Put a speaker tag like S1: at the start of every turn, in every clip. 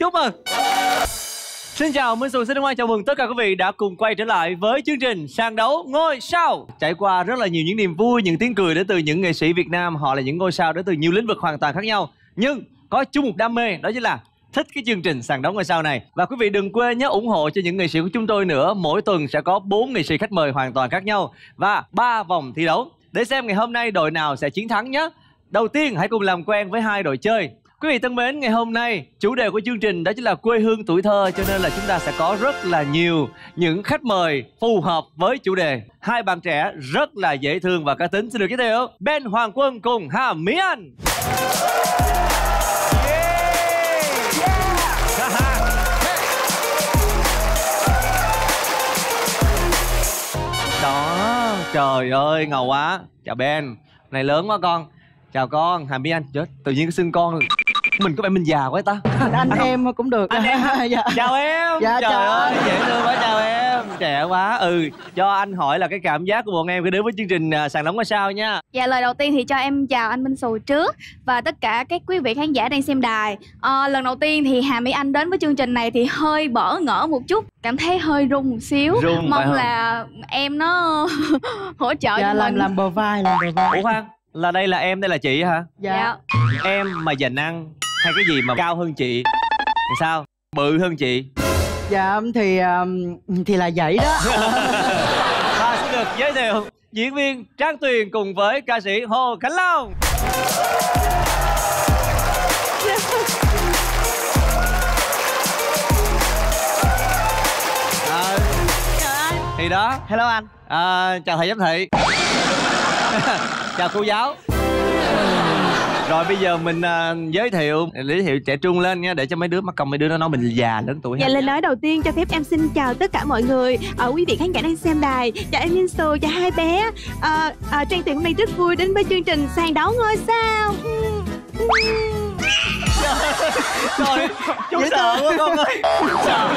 S1: chúc mừng! Xin chào, Minh Sùng xin hoan chào mừng tất cả quý vị đã cùng quay trở lại với chương trình sàn đấu ngôi sao. Trải qua rất là nhiều những niềm vui, những tiếng cười đến từ những nghệ sĩ Việt Nam, họ là những ngôi sao đến từ nhiều lĩnh vực hoàn toàn khác nhau. Nhưng có chung một đam mê, đó chính là thích cái chương trình sàn đấu ngôi sao này. Và quý vị đừng quên nhớ ủng hộ cho những nghệ sĩ của chúng tôi nữa. Mỗi tuần sẽ có 4 nghệ sĩ khách mời hoàn toàn khác nhau và ba vòng thi đấu. Để xem ngày hôm nay đội nào sẽ chiến thắng nhé. Đầu tiên hãy cùng làm quen với hai đội chơi. Quý vị thân mến, ngày hôm nay chủ đề của chương trình đó chính là quê hương tuổi thơ cho nên là chúng ta sẽ có rất là nhiều những khách mời phù hợp với chủ đề. Hai bạn trẻ rất là dễ thương và cá tính xin được giới thiệu Ben Hoàng Quân cùng Hà Mỹ Anh. Đó, trời ơi ngầu quá. Chào Ben, này lớn quá con. Chào con, Hà Mỹ Anh. Chết, tự nhiên cái xưng con mình có vẻ mình già quá ta?
S2: Anh, anh em cũng được.
S1: Anh em. Dạ. chào em.
S2: Dạ,
S1: trời
S2: chào
S1: ơi dễ thương quá chào em. Trẻ quá. Ừ cho anh hỏi là cái cảm giác của bọn em khi đến với chương trình à, sàn đóng có sao nha.
S3: Dạ lời đầu tiên thì cho em chào anh minh xù trước và tất cả các quý vị khán giả đang xem đài. À, lần đầu tiên thì hà mỹ anh đến với chương trình này thì hơi bỡ ngỡ một chút cảm thấy hơi run một xíu.
S1: Run,
S3: mong là em nó hỗ trợ
S2: dạ,
S3: cho
S2: làm
S3: mình.
S2: làm bờ vai làm bờ vai.
S1: Ủa khoan là đây là em đây là chị hả?
S2: Dạ,
S3: dạ.
S1: em mà dành ăn hay cái gì mà cao hơn chị? Thì sao? Bự hơn chị?
S2: Dạ thì um, thì là vậy đó.
S1: Và xin được giới thiệu diễn viên trang tuyền cùng với ca sĩ hồ khánh long. À, thì đó.
S2: Hello anh.
S1: À, chào thầy giám thị chào cô giáo. Rồi bây giờ mình uh, giới thiệu giới thiệu trẻ trung lên nha để cho mấy đứa mắc công mấy đứa nó nói mình già lớn tuổi
S4: Dạ lời nói đầu tiên cho phép em xin chào tất cả mọi người. Ở quý vị khán giả đang xem đài. Chào em Linh Sù chào hai bé. À, à, Trang Tuyền hôm nay rất vui đến với chương trình sàn đấu ngôi sao.
S1: Trời chú sợ quá con ơi. Sợ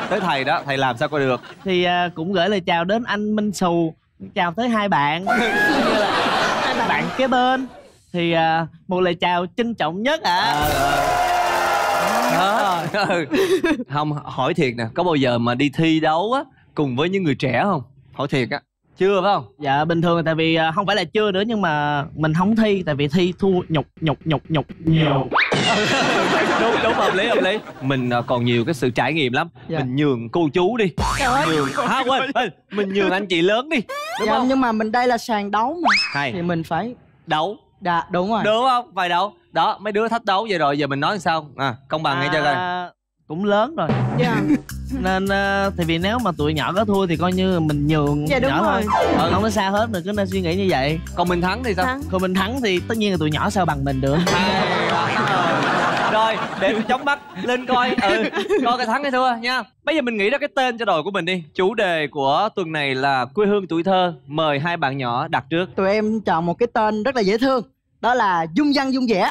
S1: Tới thầy đó, thầy làm sao coi được?
S5: Thì à, cũng gửi lời chào đến anh Minh Sù. Chào tới hai bạn bạn kế bên thì à, một lời chào trân trọng nhất ạ. À.
S1: đó. Ừ. không hỏi thiệt nè có bao giờ mà đi thi đấu á cùng với những người trẻ không? Hỏi thiệt á chưa phải không?
S5: Dạ bình thường tại vì à, không phải là chưa nữa nhưng mà mình không thi tại vì thi thua nhục nhục nhục nhục. Nhiều
S1: đúng đúng hợp lý hợp lý. Mình à, còn nhiều cái sự trải nghiệm lắm.
S2: Dạ.
S1: mình nhường cô chú đi. Nhường à quên quên. Mình nhường anh chị lớn đi. Đúng
S2: dạ,
S1: không?
S2: nhưng mà mình đây là sàn đấu mà.
S1: Hay.
S2: Thì mình phải
S1: đấu.
S2: Dạ đúng rồi.
S1: Đúng không? Phải đấu. Đó mấy đứa thách đấu vậy rồi giờ mình nói sao? À công bằng nghe cho coi.
S5: À, cũng lớn rồi.
S4: Dạ.
S5: Nên à, thì vì nếu mà tụi nhỏ có thua thì coi như mình nhường
S4: Dạ, đúng
S5: nhỏ
S4: rồi.
S5: thôi ừ, không có sao hết mình cứ nên suy nghĩ như vậy.
S1: Còn mình thắng thì sao?
S4: Thắng.
S5: còn mình thắng thì tất nhiên là tụi nhỏ sao bằng mình được
S1: rồi để tôi chống mắt lên coi. Ừ coi cái thắng hay thua nha. Bây giờ mình nghĩ ra cái tên cho đội của mình đi. Chủ đề của tuần này là quê hương tuổi thơ. Mời hai bạn nhỏ đặt trước.
S2: Tụi em chọn một cái tên rất là dễ thương đó là dung văn dung vẻ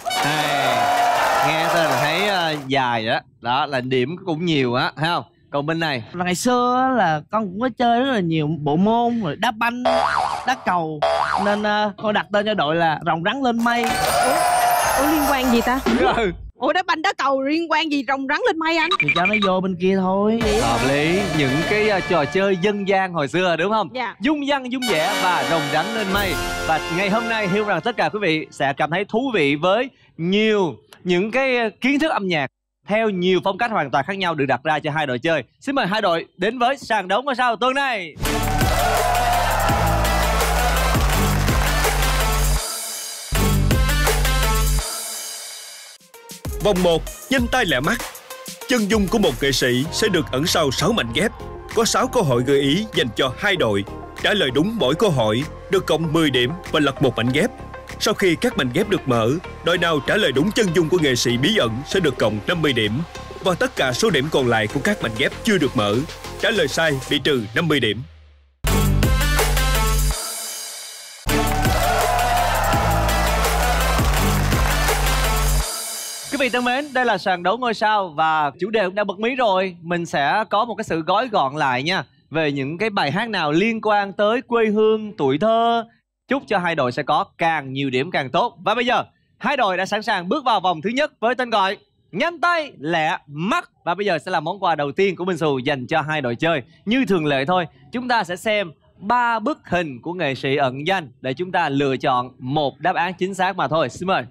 S1: nghe tên là thấy uh, dài đó đó là điểm cũng nhiều á thấy không? Còn bên này?
S5: Ngày xưa á là con cũng có chơi rất là nhiều bộ môn rồi đá banh đá cầu. Nên uh, con đặt tên cho đội là rồng rắn lên mây.
S4: Ủa liên quan gì ta?
S1: Ừ.
S4: Ủa đá banh đá cầu liên quan gì? Rồng rắn lên mây anh.
S5: Thì cho nó vô bên kia thôi.
S1: Hợp lý. Những cái uh, trò chơi dân gian hồi xưa đúng không?
S4: Dạ.
S1: Dung văn dung vẻ và rồng rắn lên mây. Và ngày hôm nay hy vọng rằng tất cả quý vị sẽ cảm thấy thú vị với nhiều những cái kiến thức âm nhạc theo nhiều phong cách hoàn toàn khác nhau được đặt ra cho hai đội chơi. Xin mời hai đội đến với sàn đấu ngôi sao tuần này
S6: Vòng 1, nhanh tay lẹ mắt. Chân dung của một nghệ sĩ sẽ được ẩn sau 6 mảnh ghép. Có 6 câu hỏi gợi ý dành cho hai đội. Trả lời đúng mỗi câu hỏi được cộng 10 điểm và lật một mảnh ghép. Sau khi các mảnh ghép được mở, đội nào trả lời đúng chân dung của nghệ sĩ bí ẩn sẽ được cộng 50 điểm. Và tất cả số điểm còn lại của các mảnh ghép chưa được mở. Trả lời sai bị trừ 50 điểm.
S1: Vị thân mến, đây là sàn đấu ngôi sao và chủ đề cũng đã bật mí rồi. Mình sẽ có một cái sự gói gọn lại nha về những cái bài hát nào liên quan tới quê hương, tuổi thơ. Chúc cho hai đội sẽ có càng nhiều điểm càng tốt. Và bây giờ, Hai đội đã sẵn sàng bước vào vòng thứ nhất với tên gọi Nhanh tay, lẹ, mắt Và bây giờ sẽ là món quà đầu tiên của Minh Xù dành cho hai đội chơi Như thường lệ thôi, chúng ta sẽ xem ba bức hình của nghệ sĩ ẩn danh để chúng ta lựa chọn một đáp án chính xác mà thôi. Xin mời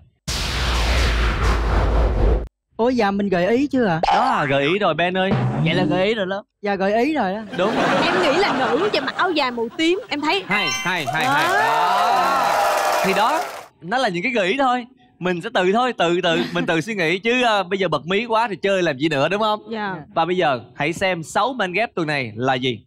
S2: ủa dạ mình gợi ý chưa ạ
S1: Đó là gợi ý rồi Ben ơi.
S5: vậy là gợi ý rồi đó
S2: dạ gợi ý rồi đó
S1: Đúng.
S4: em nghĩ là nữ và mặc áo dài màu tím em thấy
S1: Hay, hay, hay, hay. Đó. Thì đó, nó là những cái gợi ý thôi. Mình sẽ tự thôi, tự tự mình tự suy nghĩ chứ ờ, bây giờ bật mí quá thì chơi làm gì nữa đúng không?
S4: dạ
S1: Và bây giờ hãy xem 6 manh ghép tuần này là gì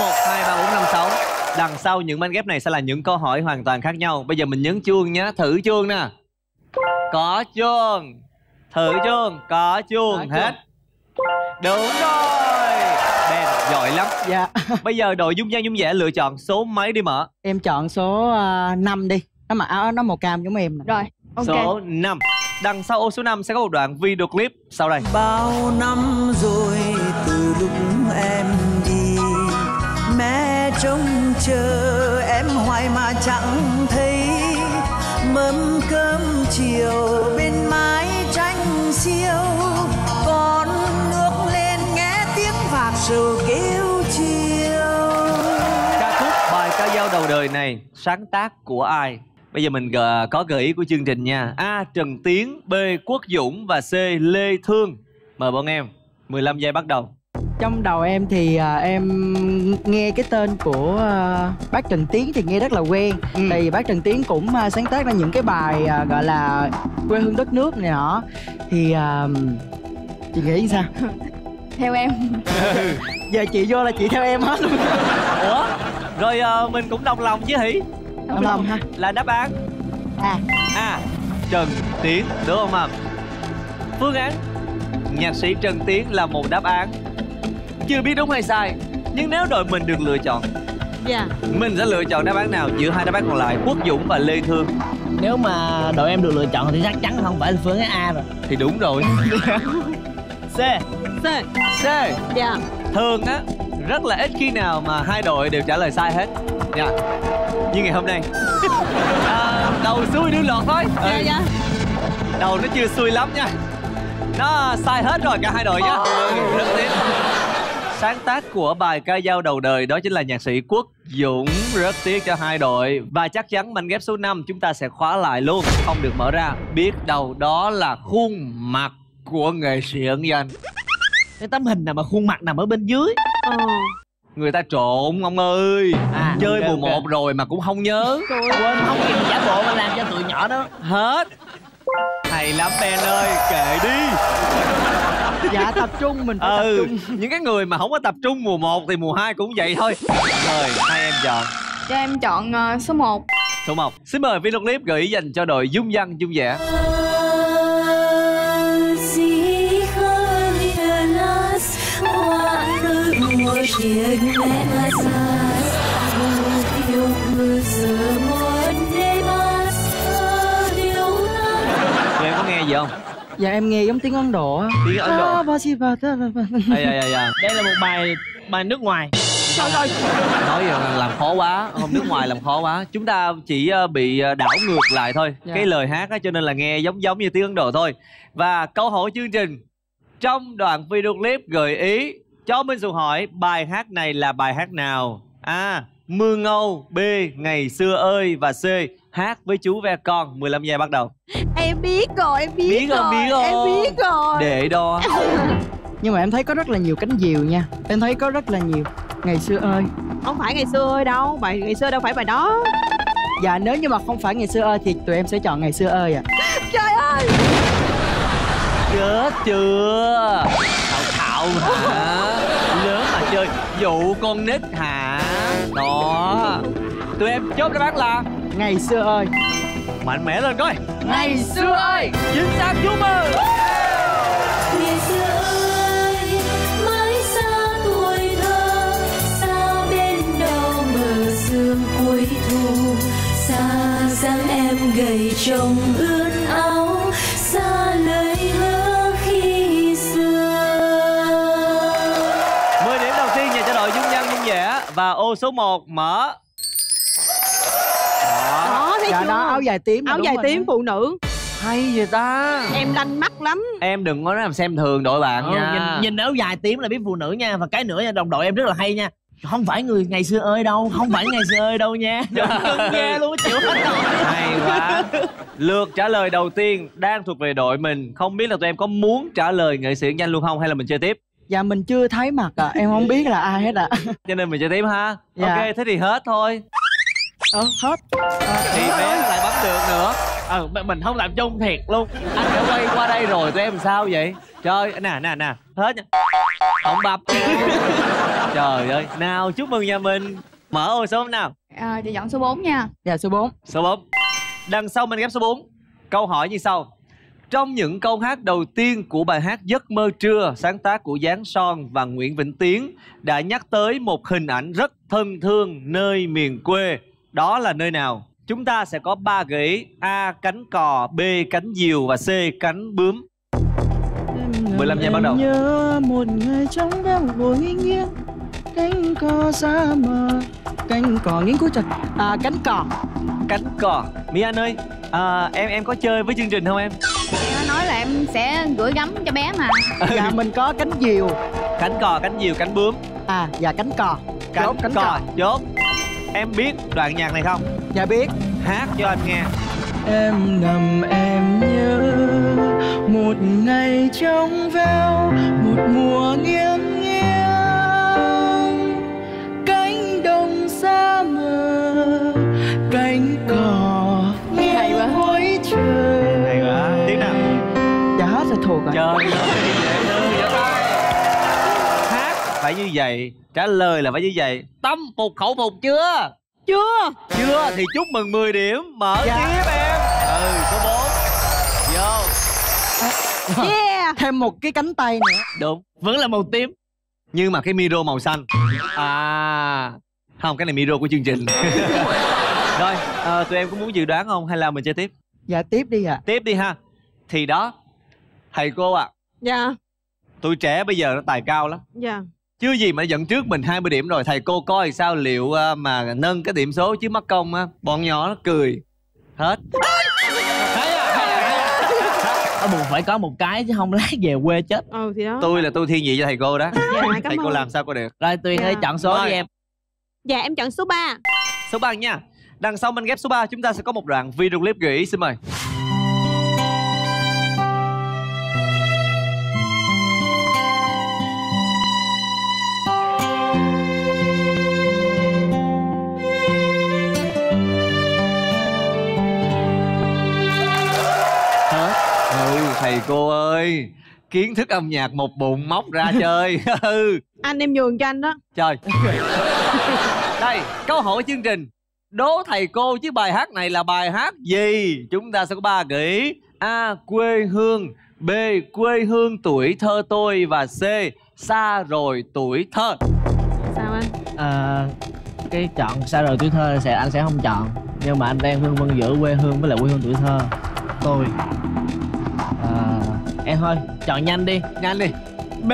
S1: 1, 2, 3, 4, 5, 6 Đằng sau những manh ghép này sẽ là những câu hỏi hoàn toàn khác nhau Bây giờ mình nhấn chuông nhé, thử chuông nè Có chuông. Thử chuông, có chuông, hết. Đúng rồi. Ben, giỏi lắm.
S2: Dạ.
S1: Bây giờ đội dung gian dung dẻ lựa chọn số mấy đi mở
S2: em chọn số uh, 5 đi. Nó mặc áo nó màu cam giống em nè.
S3: Rồi, ok.
S1: Số 5 Đằng sau ô số 5 sẽ có một đoạn video clip sau đây.
S7: Bao năm rồi từ lúc em đi mẹ trông chờ em hoài mà chẳng thấy chiều bên mái tranh siêu. Con nước lên nghe tiếng vạc sầu kêu chiều.
S1: Ca khúc bài ca dao đầu đời này, sáng tác của ai? Bây giờ mình có gợi ý của chương trình nha. A. Trần tiến, b. Quốc dũng và c. Lê thương. Mời bọn em 15 giây bắt đầu
S2: trong đầu em thì à, em nghe cái tên của à, bác Trần Tiến thì nghe rất là quen.
S1: Ừ.
S2: tại vì bác Trần Tiến cũng à, sáng tác ra những cái bài à, gọi là quê hương đất nước này nọ. Thì à, chị nghĩ sao?
S3: Theo em.
S2: Giờ chị vô là chị theo em hết luôn.
S1: Ủa? Rồi ờ, mình cũng đồng lòng với hỷ
S2: Đồng lòng ha.
S1: Là đáp án.
S2: À.
S1: A. Trần tiến đúng không ạ? Phương án nhạc sĩ trần tiến là một đáp án chưa biết đúng hay sai nhưng nếu đội mình được lựa chọn
S4: dạ.
S1: mình sẽ lựa chọn đáp án nào giữa hai đáp án còn lại quốc dũng và lê thương?
S5: Nếu mà đội em được lựa chọn thì chắc chắn không phải là phương án a rồi.
S1: Thì đúng rồi.
S5: C.
S4: C.
S1: C.
S4: Dạ.
S1: Thường á rất là ít khi nào mà hai đội đều trả lời sai hết. Nha như ngày hôm nay. À, đầu xuôi đưa lọt thôi.
S4: Dạ
S1: Ừ,
S4: dạ.
S1: Đầu nó chưa xuôi lắm nha. Nó sai hết rồi cả hai đội nhá. Rất tiếc sáng tác của bài ca dao đầu đời đó chính là nhạc sĩ quốc dũng. Rất tiếc cho hai đội. Và chắc chắn manh ghép số 5 chúng ta sẽ khóa lại luôn. Không được mở ra. Biết đâu đó là khuôn mặt của nghệ sĩ ẩn danh.
S5: Cái tấm hình nào mà khuôn mặt nằm ở bên dưới?
S4: Ờ.
S1: Người ta trộn ông ơi.
S5: À
S1: chơi mùa một rồi mà cũng không nhớ.
S5: Quên không kịp giả bộ mà làm cho tụi nhỏ đó.
S1: Hết. Hay lắm Ben ơi. Kệ đi
S2: dạ tập trung mình phải tập
S1: ừ
S2: trung.
S1: những cái người mà không có tập trung mùa 1 thì mùa 2 cũng vậy thôi. Rồi hai em chọn.
S3: Cho em chọn ờ, số 1
S1: số 1 xin mời video clip gửi ý dành cho đội dung văn dung dẻ
S8: mẹ mà yêu giờ yêu
S1: Tụi em có nghe gì không
S2: dạ em nghe giống tiếng ấn độ á.
S1: Tiếng ấn độ.
S2: À,
S1: à, dạ, dạ, dạ.
S5: đây là một bài bài nước ngoài.
S1: Nói rằng là làm khó quá. Không nước ngoài làm khó quá. Chúng ta chỉ ờ, bị ờ, đảo ngược lại thôi.
S2: Dạ.
S1: cái lời hát á cho nên là nghe giống giống như tiếng ấn độ thôi. Và câu hỏi chương trình. Trong đoạn video clip gợi ý cho minh dù hỏi bài hát này là bài hát nào? A mưa ngâu b ngày xưa ơi và c hát với chú ve con. 15 giây bắt đầu
S4: em biết rồi em biết,
S1: Biết rồi,
S4: rồi
S1: biết rồi.
S4: em biết rồi.
S1: Để đo
S2: nhưng mà em thấy có rất là nhiều cánh diều nha. Em thấy có rất là nhiều. Ngày xưa ơi.
S4: Không phải ngày xưa ơi đâu bài ngày xưa đâu phải bài đó.
S2: Dạ nếu như mà không phải ngày xưa ơi thì tụi em sẽ chọn ngày xưa ơi ạ.
S4: Trời ơi!
S1: Chết chưa? Thạo thạo hả? Lớn mà chơi. Dụ con nít hả? Đó. Tụi em chốt đáp án là
S2: ngày xưa ơi
S1: mạnh mẽ lên coi.
S2: Ngày xưa ơi.
S1: Chính xác chúc mừng
S8: ngày xưa ơi mãi xa tuổi thơ xa bên đầu bờ sương cuối thu? Xa dáng em gầy trông ướt áo xa lời hứa khi xưa.
S1: 10 điểm đầu tiên dành cho đội dung nhân dung dẻ và ô số 1 mở
S4: thấy
S2: dạ
S4: chưa
S2: đó áo dài tím
S4: áo dài
S2: rồi
S4: tím phụ nữ.
S1: Hay vậy ta.
S4: Em lanh mắt lắm.
S1: Em đừng có làm xem thường đội bạn
S5: Ờ,
S1: nha.
S5: nhìn, nhìn áo dài tím là biết phụ nữ nha. Và cái nữa nha đồng đội em rất là hay nha. Không phải người ngày xưa ơi đâu không phải ngày xưa ơi đâu nha. Cưng nha luôn chịu hết rồi.
S1: Hay quá. Lượt trả lời đầu tiên đang thuộc về đội mình. Không biết là tụi em có muốn trả lời nghệ sĩ nhanh luôn không hay là mình chơi tiếp?
S2: Dạ mình chưa thấy mặt à. Em không biết là ai hết ạ
S1: cho nên mình chơi tiếp ha.
S2: Dạ.
S1: ok thế thì hết thôi
S2: ờ hết.
S1: Thì bé lại bấm được nữa.
S5: Ờ mình- mình không làm chung thiệt luôn.
S1: Anh đã quay qua đây rồi tụi em sao vậy? Trời nè nè nè hết nha. Ổng bập trời ơi nào chúc mừng nhà mình. Mở ô số nào.
S3: À, chị chọn số 4 nha.
S2: Dạ số 4
S1: số 4 đằng sau mình ghép số 4 câu hỏi như sau. Trong những câu hát đầu tiên của bài hát Giấc mơ trưa sáng tác của Giáng Son và Nguyễn Vĩnh Tiến đã nhắc tới một hình ảnh rất thân thương nơi miền quê. Đó là nơi nào? Chúng ta sẽ có 3 gợi ý A. Cánh cò B. Cánh diều và C. Cánh bướm 15 giây bắt đầu.
S2: Nhớ một ngày trong veo vội nghiêng cánh cò xa mờ cánh cò nghiêng cuối trời à cánh cò
S1: Cánh cò Mỹ Anh ơi à, em em có chơi với chương trình không em?
S3: em nói là em sẽ gửi gắm cho bé mà
S2: dạ mình có cánh diều
S1: Cánh cò, cánh diều, cánh bướm
S2: à dạ cánh cò
S1: Cánh,
S2: Chốt cánh
S1: cò,
S2: cò
S1: chốt Em biết đoạn nhạc này không?
S2: dạ biết.
S1: Hát cho anh nghe.
S2: Em nằm em nhớ một ngày trong veo một mùa nghiêng nghiêng
S1: phải như vậy. Trả lời là phải như vậy. Tâm phục khẩu phục chưa?
S4: chưa.
S1: Chưa thì chúc mừng 10 điểm. Mở
S2: Dạ.
S1: tiếp em. Ừ số 4 Vô.
S4: Yeah.
S2: Thêm một cái cánh tay nữa.
S1: Đúng
S5: vẫn là màu tím.
S1: Nhưng mà cái micro màu xanh. À Không cái này micro của chương trình. Rồi ờ, tụi em có muốn dự đoán không? Hay là mình chơi tiếp?
S2: Dạ tiếp đi ạ.
S1: Tiếp đi ha. Thì đó Thầy cô ạ.
S4: Dạ.
S1: Tụi trẻ bây giờ nó tài cao lắm.
S4: Dạ
S1: Chưa gì mà dẫn trước mình 20 điểm rồi Thầy cô coi sao liệu à, mà nâng cái điểm số chứ mắc công á. Bọn nhỏ nó cười. Hết. Thấy à, thấy à, thấy à.
S5: phải có một cái chứ không lát về quê chết.
S4: Ừ thì đó.
S1: Tôi là tôi thiên vị cho thầy cô đó.
S4: Dạ
S1: Thầy cô
S4: ơn
S1: làm sao cô được.
S5: Rồi tuyền ơi
S4: Dạ.
S5: chọn số
S1: Rồi.
S5: đi em.
S4: Dạ em chọn số 3
S1: Số 3 nha. Đằng sau mình ghép số 3 chúng ta sẽ có một đoạn video clip gợi ý xin mời thầy cô ơi Kiến thức âm nhạc một bụng móc ra chơi. Ừ.
S4: Anh em nhường cho anh đó.
S1: Trời. Đây câu hỏi chương trình. Đố thầy cô chứ bài hát này là bài hát gì? Chúng ta sẽ có ba gợi ý. A. Quê hương. B. Quê hương tuổi thơ tôi. Và C. Xa rồi tuổi thơ.
S4: Sao anh?
S5: Ờ, cái chọn sao rồi tuổi thơ sẽ anh sẽ không chọn. Nhưng mà anh đang phân vân giữa quê hương với lại quê hương tuổi thơ. Tôi Ờ, em thôi chọn nhanh đi.
S1: Nhanh đi.
S5: B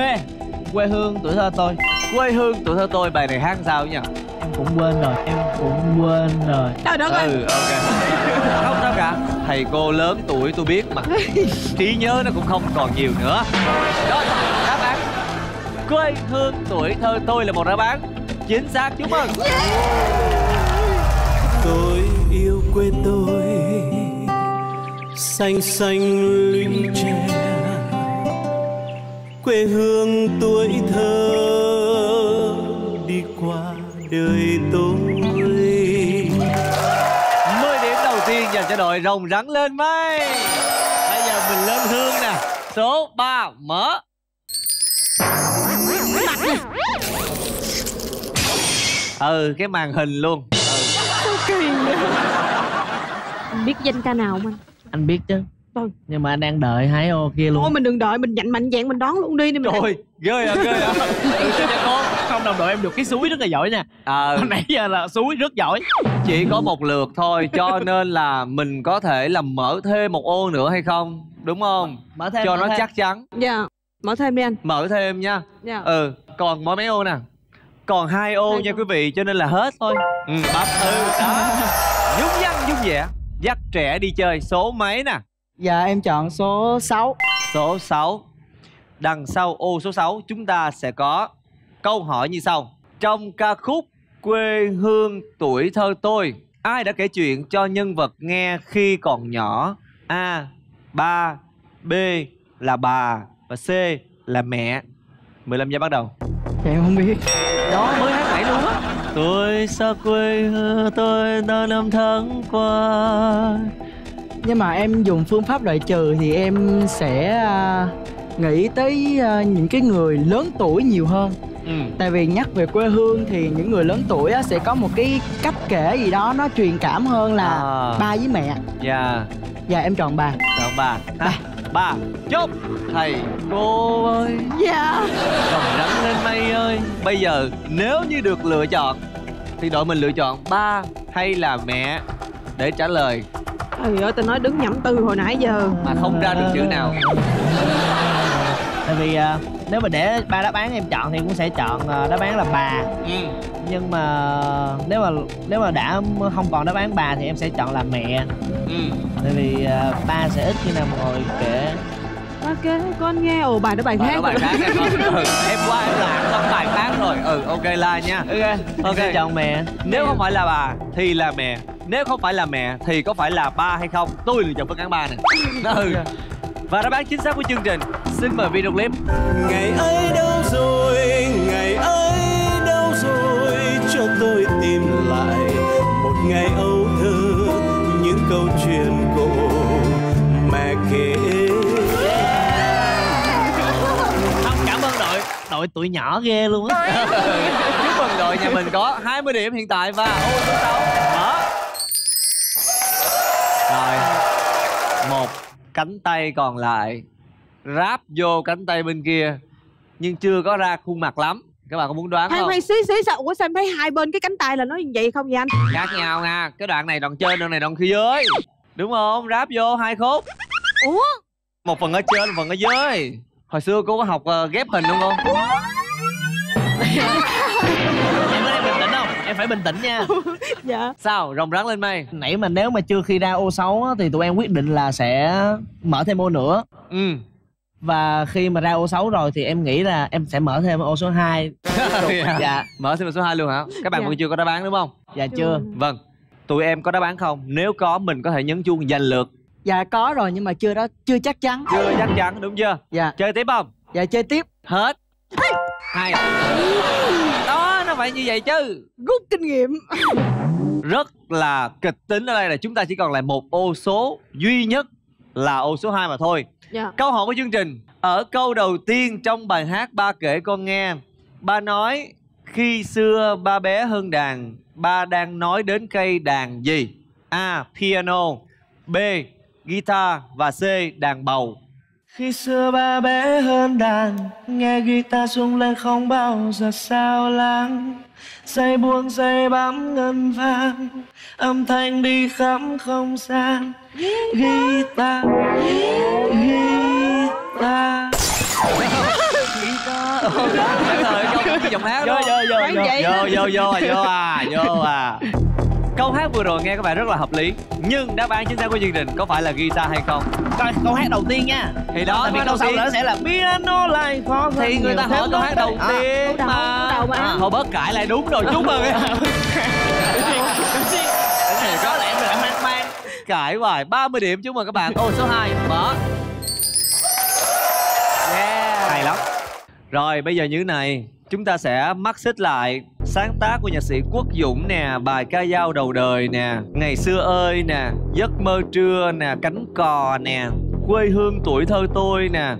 S5: quê hương tuổi thơ tôi.
S1: Quê hương tuổi thơ tôi bài này hát sao nhỉ?
S5: Em cũng quên rồi em cũng quên rồi.
S4: Trời đất ơi.
S1: Ừ ok. Không sao cả Thầy cô lớn tuổi tôi biết mà. Trí nhớ nó cũng không còn nhiều nữa. Rồi đáp án. Quê hương tuổi thơ tôi là một đáp án. Chính xác chúc mừng.
S9: Tôi yêu quê tôi xanh xanh lũy tre quê hương tuổi thơ đi qua đời tôi.
S1: 10 điểm đầu tiên dành cho đội rồng rắn lên mây. Bây giờ mình lên hương nè. Số 3 mở. Ừ cái màn hình luôn.
S4: Anh biết danh ca nào không anh
S5: anh biết chứ.
S4: Vâng.
S5: nhưng mà anh đang đợi hái ô kia luôn.
S4: Thôi mình đừng đợi mình dành mạnh dạng mình đón luôn đi đi mình.
S1: Trời ghê à ghê à.
S5: Không đồng đội em được cái suối rất là giỏi nha.
S1: Ờ.
S5: Hồi nãy giờ là suối rất giỏi.
S1: Chỉ có một lượt thôi cho nên là mình có thể làm mở thêm một ô nữa hay không? Đúng không?
S5: Mở thêm
S1: cho
S5: mở
S1: nó
S5: thêm.
S1: chắc chắn.
S4: Dạ mở thêm đi anh.
S1: Mở thêm nha.
S4: Dạ.
S1: Ừ còn mỗi mấy ô nè? Còn hai ô
S4: Hai
S1: nha
S4: ô.
S1: quý vị cho nên là hết thôi. Ừ bấm ừ đó. Nhún nhăn nhún nhẹ dắt trẻ đi chơi số mấy nè?
S2: Dạ em chọn số 6
S1: số 6 đằng sau ô số 6 chúng ta sẽ có câu hỏi như sau. Trong ca khúc quê hương tuổi thơ tôi ai đã kể chuyện cho nhân vật nghe khi còn nhỏ? A ba b là bà và c là mẹ? 15 giây bắt đầu
S2: em không biết.
S1: Đó mới hát nãy luôn á. Tôi xa quê hương tôi đã năm tháng qua.
S2: Nhưng mà em dùng phương pháp loại trừ thì em sẽ à, nghĩ tới à, những cái người lớn tuổi nhiều hơn.
S1: Ừ.
S2: Tại vì nhắc về quê hương thì những người lớn tuổi á, sẽ có một cái cách kể gì đó nó truyền cảm hơn là
S1: À.
S2: ba với mẹ.
S1: Dạ.
S2: Dạ em chọn bà.
S1: Chọn bà. Ba ba. Chốt thầy cô ơi.
S2: Dạ
S1: rồng rắn lên mây ơi. Bây giờ nếu như được lựa chọn thì đội mình lựa chọn ba hay là mẹ để trả lời.
S4: Trời ơi, tao nói đứng nhẩm từ hồi nãy giờ.
S1: Mà không ra được chữ nào.
S5: Tại vì à, nếu mà để ba đáp án em chọn thì cũng sẽ chọn à, đáp án là bà.
S1: Ừ.
S5: Nhưng mà nếu mà nếu mà đã không còn đáp án bà thì em sẽ chọn là mẹ.
S1: Ừ.
S5: Tại vì à, ba sẽ ít khi nào mà ngồi kể.
S4: Ba kể con nghe. Ồ bài đó bài
S1: Bài
S4: khác
S1: đó bài khác em không ừ, em qua em lại xong bài khác rồi. Ừ ok la nha.
S5: Ok
S1: Ok.
S5: em sẽ chọn mẹ.
S1: Nếu không phải là bà thì là mẹ. Nếu không phải là mẹ thì có phải là ba hay không? Tôi lựa chọn phương án ba này ừ và đáp án chính xác của chương trình xin mời video clip.
S9: Ngày ấy đâu rồi ngày ấy đâu rồi cho tôi tìm lại một ngày âu thơ những câu chuyện cổ mẹ kể.
S5: Không cảm ơn đội đội tuổi nhỏ ghê luôn á.
S1: Chúc mừng đội nhà mình có 20 điểm hiện tại và ô số 6 cánh tay còn lại ráp vô cánh tay bên kia nhưng chưa có ra khuôn mặt lắm. Các bạn có muốn đoán
S4: Khoan
S1: không?
S4: khoan xí xí sao Ủa sao em thấy hai bên cái cánh tay là nó như vậy không vậy anh?
S1: Khác nhau nha cái đoạn này đoạn trên đoạn này đoạn phía dưới đúng không? Ráp vô hai khúc.
S4: Ủa?
S1: Một phần ở trên một phần ở dưới. Hồi xưa cô có học ờ, ghép hình không
S5: em phải bình tĩnh nha.
S4: Dạ.
S1: Sao? Rồng rắn lên mây.
S5: Nãy mà nếu mà chưa khi ra ô 6 á, thì tụi em quyết định là sẽ mở thêm ô nữa.
S1: Ừ.
S5: Và khi mà ra ô 6 rồi thì em nghĩ là em sẽ mở thêm ô số 2 dạ.
S1: Mở thêm số 2 luôn hả? Các bạn
S4: Dạ.
S1: vẫn chưa có đáp án đúng không?
S5: Dạ chưa.
S1: Vâng. Tụi em có đáp án không? Nếu có mình có thể nhấn chuông giành lượt.
S2: Dạ có rồi nhưng mà chưa đó chưa chắc chắn.
S1: Chưa chắc chắn đúng chưa?
S2: Dạ.
S1: Chơi tiếp không?
S2: Dạ chơi tiếp.
S1: Hết. Hay nó phải như vậy chứ.
S4: Rút kinh nghiệm.
S1: Rất là kịch tính ở đây là chúng ta chỉ còn lại một ô số duy nhất là ô số 2 mà thôi.
S4: Dạ.
S1: Câu hỏi của chương trình ở câu đầu tiên trong bài hát ba kể con nghe ba nói khi xưa ba bé hơn đàn ba đang nói đến cây đàn gì? A piano b guitar và c đàn bầu
S5: Khi xưa ba bé hơn đàn Nghe guitar rung lên không bao giờ sao lãng. Dây buông dây bám ngân vang Âm thanh đi khắp không gian. Guitar Guitar.
S1: Lời câu cái giọng hát
S5: Vô
S1: đó.
S5: Vô vô vô
S4: vậy
S1: vô vô vô à vô à vô à câu hát vừa rồi nghe các bạn rất là hợp lý nhưng đáp án chính xác của chương trình có phải là guitar hay không?
S5: Coi câu hát đầu tiên nha.
S1: Thì đó
S5: Tại vì
S1: câu
S5: sau nữa sẽ là piano lại khó hơn
S1: thì người ta hỏi câu hát đầu
S5: À,
S1: tiên mà
S4: câu đầu mà.
S1: thôi bớt cãi lại đúng rồi chúc mừng.
S5: Có lẽ mình mang mang
S1: cãi hoài 30 điểm chúc mừng các bạn. Ô số 2 mở. Yeah. Hay lắm. Rồi bây giờ như thế này chúng ta sẽ mắc xích lại. Sáng tác của nhạc sĩ Quốc Dũng nè, bài ca dao đầu đời nè, ngày xưa ơi nè, giấc mơ trưa nè, cánh cò nè, quê hương tuổi thơ tôi nè.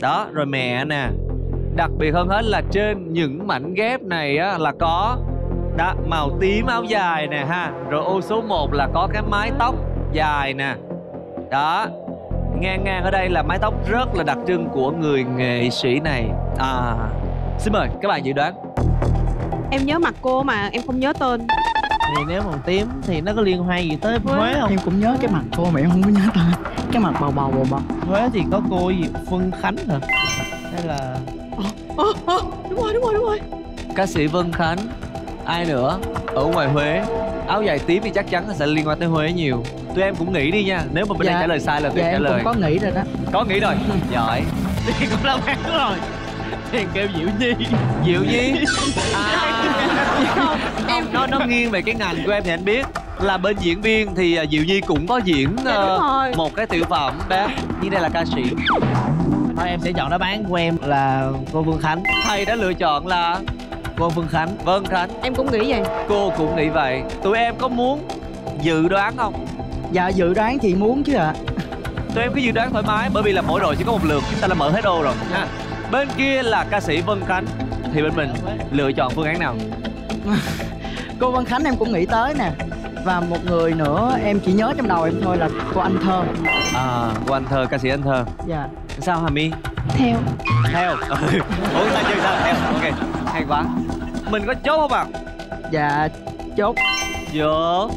S1: Đó, rồi mẹ nè. Đặc biệt hơn hết là trên những mảnh ghép này á, là có đó màu tím áo dài nè ha. Rồi ô số 1 là có cái mái tóc dài nè. Đó, ngang ngang ở đây là mái tóc rất là đặc trưng của người nghệ sĩ này. À xin mời các bạn dự đoán.
S4: Em nhớ mặt cô mà em không nhớ tên.
S5: Thì nếu màu tím thì nó có liên quan gì tới Huế không?
S2: Em cũng nhớ cái mặt cô mà em không có nhớ tên. Cái mặt bầu bầu bầu bầu.
S5: Huế thì có cô gì? Phương Khánh hả? Hay là
S4: Ồ, ồ, Đúng rồi đúng rồi đúng rồi.
S1: Ca sĩ Vân Khánh ai nữa? Ở ngoài Huế. Áo dài tím thì chắc chắn là sẽ liên quan tới huế nhiều. Tụi em cũng nghĩ đi nha nếu mà bên đây
S2: Dạ.
S1: trả lời sai là tụi
S2: dạ
S1: em trả
S2: em
S1: lời.
S2: cũng có nghĩ rồi đó.
S1: Có nghĩ rồi. Giỏi.
S10: Thì cũng đáp án rồi thì kêu diệu nhi.
S1: Diệu nhi? À, không nó nó nghiêng về cái ngành của em thì anh biết. Là bên diễn viên thì à, diệu nhi cũng có diễn
S4: rồi.
S1: một cái tiểu phẩm. Bé nhưng đây là ca sĩ.
S10: Thôi em sẽ chọn đáp án của em là cô Vương Khánh.
S1: Thầy đã lựa chọn là
S10: cô Vương Khánh.
S1: Vân Khánh.
S4: Em cũng nghĩ vậy.
S1: Cô cũng nghĩ vậy. Tụi em có muốn dự đoán không?
S2: Dạ dự đoán thì muốn chứ ạ.
S1: Tụi em cứ dự đoán thoải mái bởi vì là mỗi đội chỉ có một lượt chúng ta đã mở hết ô rồi ha bên kia là ca sĩ Vân Khánh. Thì bên mình lựa chọn phương án nào?
S2: Cô Văn Khánh em cũng nghĩ tới nè. Và một người nữa em chỉ nhớ trong đầu em thôi là cô Anh Thơ.
S1: À của anh thơ ca sĩ anh thơ.
S2: Dạ.
S1: Sao Hà My
S3: theo.
S1: Theo. Ừ. ủa sao chơi sao? Theo. Ok hay quá. Mình có chốt không ạ?
S2: Dạ chốt.
S1: Chốt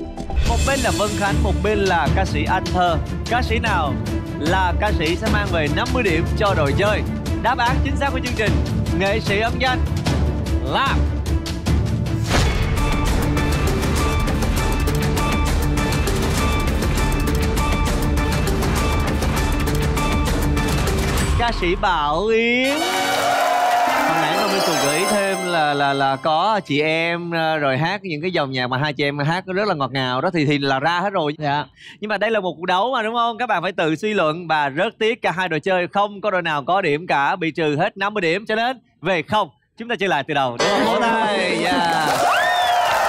S1: một bên là Vân Khánh một bên là ca sĩ anh thơ. Ca sĩ nào là ca sĩ sẽ mang về 50 điểm cho đội chơi đáp án chính xác của chương trình. Nghệ sĩ âm danh là ca sĩ Bảo Yến. Hồi nãy tôi mới gợi ý thêm là là là có chị em ờ, rồi hát những cái dòng nhạc mà hai chị em hát rất là ngọt ngào đó thì thì là ra hết rồi.
S10: Dạ.
S1: Nhưng mà đây là một cuộc đấu mà đúng không? Các bạn phải tự suy luận và rất tiếc cả hai đội chơi không có đội nào có điểm cả bị trừ hết 50 điểm cho nên về không. Chúng ta chơi lại từ đầu. Đúng không? Tay. Yeah.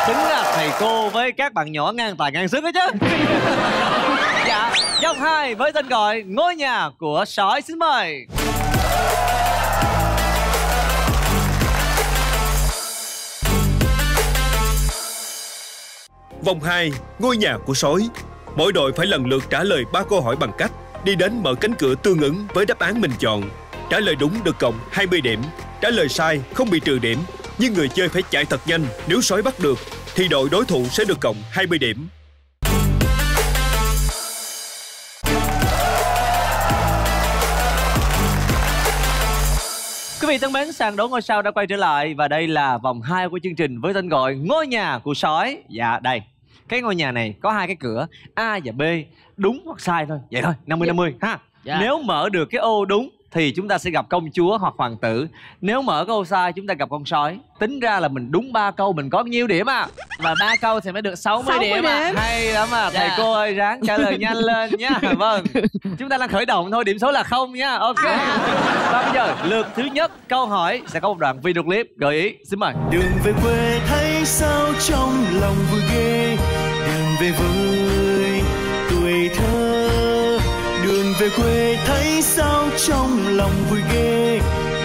S1: xứng là thầy cô với các bạn nhỏ ngang tài ngang sức đó chứ. Dạ. Dòng hai với tên gọi ngôi nhà của sói xin mời
S6: Vòng 2, ngôi nhà của sói. Mỗi đội phải lần lượt trả lời 3 câu hỏi bằng cách đi đến mở cánh cửa tương ứng với đáp án mình chọn. Trả lời đúng được cộng 20 điểm, trả lời sai không bị trừ điểm, nhưng người chơi phải chạy thật nhanh, nếu sói bắt được thì đội đối thủ sẽ được cộng 20 điểm.
S1: Quý vị thân mến, sàn đấu ngôi sao đã quay trở lại và đây là vòng 2 của chương trình với tên gọi Ngôi nhà của sói. Dạ đây. Cái ngôi nhà này có hai cái cửa A và B, đúng hoặc sai thôi. Vậy thôi, 50 50 ha.
S10: Dạ.
S1: Nếu mở được cái ô đúng thì chúng ta sẽ gặp công chúa hoặc hoàng tử. Nếu mở cái ô sai chúng ta gặp con sói. Tính ra là mình đúng ba câu mình có nhiêu điểm à?
S10: và ba câu thì mới được 60,
S4: 60
S10: điểm,
S4: điểm.
S1: Hay lắm à, thầy
S10: Dạ.
S1: cô ơi ráng trả lời nhanh lên nha. Vâng. Chúng ta đang khởi động thôi, điểm số là không nha. Ok. Và bây giờ lượt thứ nhất câu hỏi sẽ có một đoạn video clip gợi ý. Xin mời.
S9: đường về quê thấy sao trong lòng vui ghê đường về với về quê thấy sao trong lòng vui ghê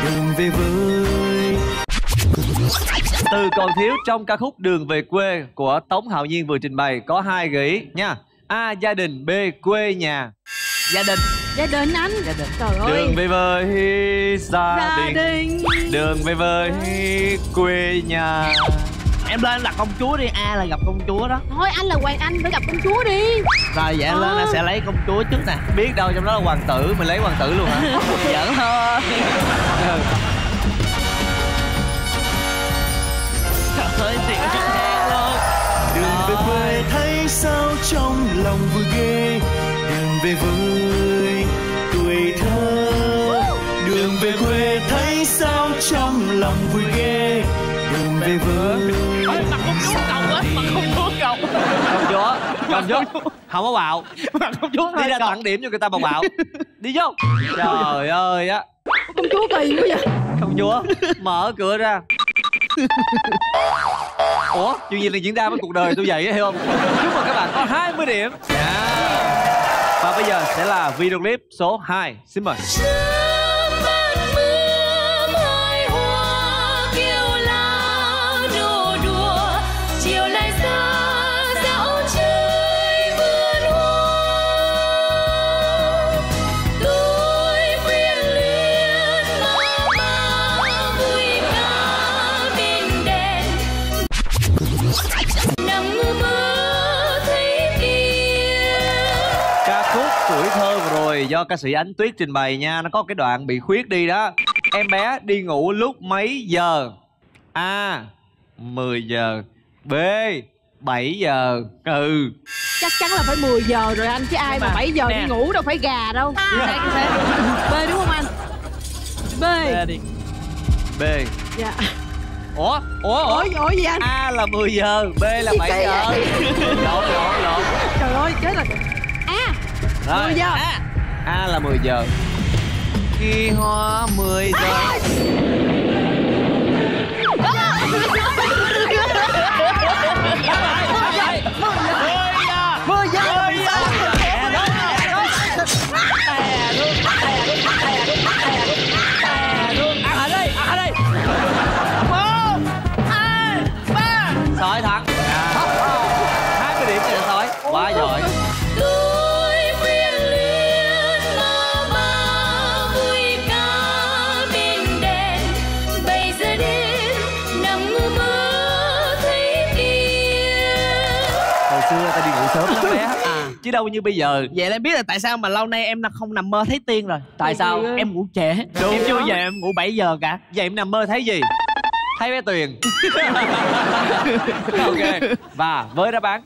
S9: đường về với
S1: Từ còn thiếu trong ca khúc Đường về quê của Tống Hạo Nhiên vừa trình bày có hai gợi ý nha. A gia đình, B quê nhà.
S10: gia đình
S4: Gia đình anh
S10: gia đình
S4: Trời ơi
S1: Đường về với gia
S4: Gia
S1: đình.
S4: đình
S1: Đường về với quê nhà.
S10: Em lên là công chúa đi a là gặp công chúa đó.
S4: Thôi anh là Hoàng Anh phải gặp công chúa đi.
S10: Rồi vậy em lên em sẽ lấy công chúa trước nè.
S1: Biết đâu trong đó là hoàng tử, mình lấy hoàng tử luôn hả?
S10: giỡn thôi.
S1: Ừ.
S10: trời ơi thiệt ngang luôn.
S9: Đường về quê thấy sao trong lòng vui ghê. Đường về với tuổi thơ. Đường về quê thấy sao trong lòng vui ghê về với
S10: mặt công chúa cầu á mặt công chúa cầu
S1: Công chúa, công chúa. Không có bạo.
S10: mặt công chúa
S1: Đi ra tặng điểm cho người ta bằng bạo. Đi vô. Trời ơi á.
S4: Công chúa kỳ quá vậy
S1: Công chúa, mở cửa ra. Ủa, chuyện gì là diễn ra với cuộc đời tôi vậy á, hiểu không? Chúc mừng các bạn có 20 điểm. Yeah. Và bây giờ sẽ là video clip số 2. Xin mời. Do ca sĩ Ánh Tuyết trình bày nha. Nó có cái đoạn bị khuyết đi đó. Em bé đi ngủ lúc mấy giờ? A 10 giờ. B 7 giờ. Ừ.
S4: Chắc chắn là phải 10 giờ rồi anh chứ ai mà,
S10: mà,
S4: 7 giờ
S10: nè.
S4: đi ngủ đâu phải gà đâu. B đúng không anh? B.
S10: Ra đi.
S1: B.
S4: Dạ.
S1: Ủa? Ủa? Ủa?
S4: Ủa ủa gì anh?
S1: A là 10 giờ B là 7
S4: kỳ
S1: giờ.
S4: vậy?
S1: lộn lộn lộn.
S4: Trời ơi chết rồi. À
S1: rồi
S4: 10 giờ
S1: A là 10 giờ. Khi hoa 10 giờ đâu như bây giờ.
S10: Vậy là em biết là tại sao mà lâu nay em không nằm mơ thấy tiên rồi.
S1: Tại sao?
S10: Em ngủ trễ?
S1: Đúng.
S10: Em chưa về em ngủ 7 giờ cả.
S1: Vậy em nằm mơ thấy gì? Thấy bé tuyền. Ok và với đáp án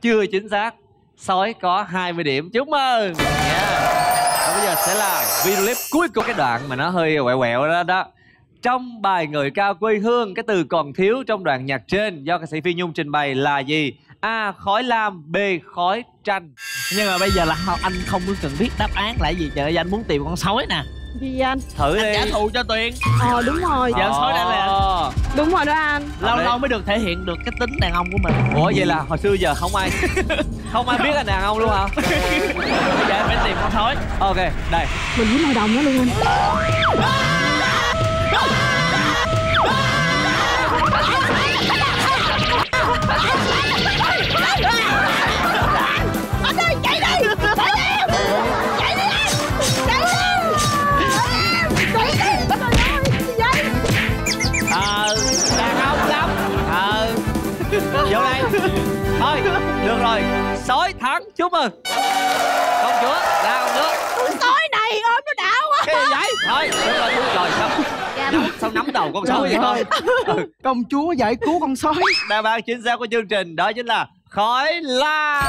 S1: chưa chính xác sói có 20 điểm. Chúc mừng! Yeah. và bây giờ sẽ là video clip cuối cùng cái đoạn mà nó hơi quẹo quẹo đó đó. Trong bài ngợi ca quê hương cái từ còn thiếu trong đoạn nhạc trên do ca sĩ phi nhung trình bày là gì a khói lam b khói tranh.
S10: Nhưng mà bây giờ là anh không cần biết đáp án là gì? Trời ơi anh muốn tìm con sói nè.
S4: Gì anh?
S1: Thử
S10: Anh
S1: đi.
S10: trả thù cho Tuyền.
S4: Ờ đúng rồi.
S10: Dạ, sói đã là-
S1: Ồ.
S4: đúng rồi đó anh.
S10: Lâu
S1: đấy.
S10: lâu mới được thể hiện được cái tính đàn ông của mình.
S1: Ủa vậy là hồi xưa giờ không ai không ai biết anh đàn ông luôn hả?
S10: Bây giờ em phải tìm con sói.
S1: Ok đây.
S4: Mình muốn hội đồng đó luôn anh
S1: thôi được rồi. Sói thắng chúc mừng. Công chúa công chúa
S4: sói này ôm nó đã quá.
S1: Cái gì vậy? Thôi được rồi được rồi sao nắm, sao nắm đầu con sói vậy? con
S2: ơi. công chúa giải cứu con sói.
S1: Đáp án chính xác của chương trình đó chính là khói lam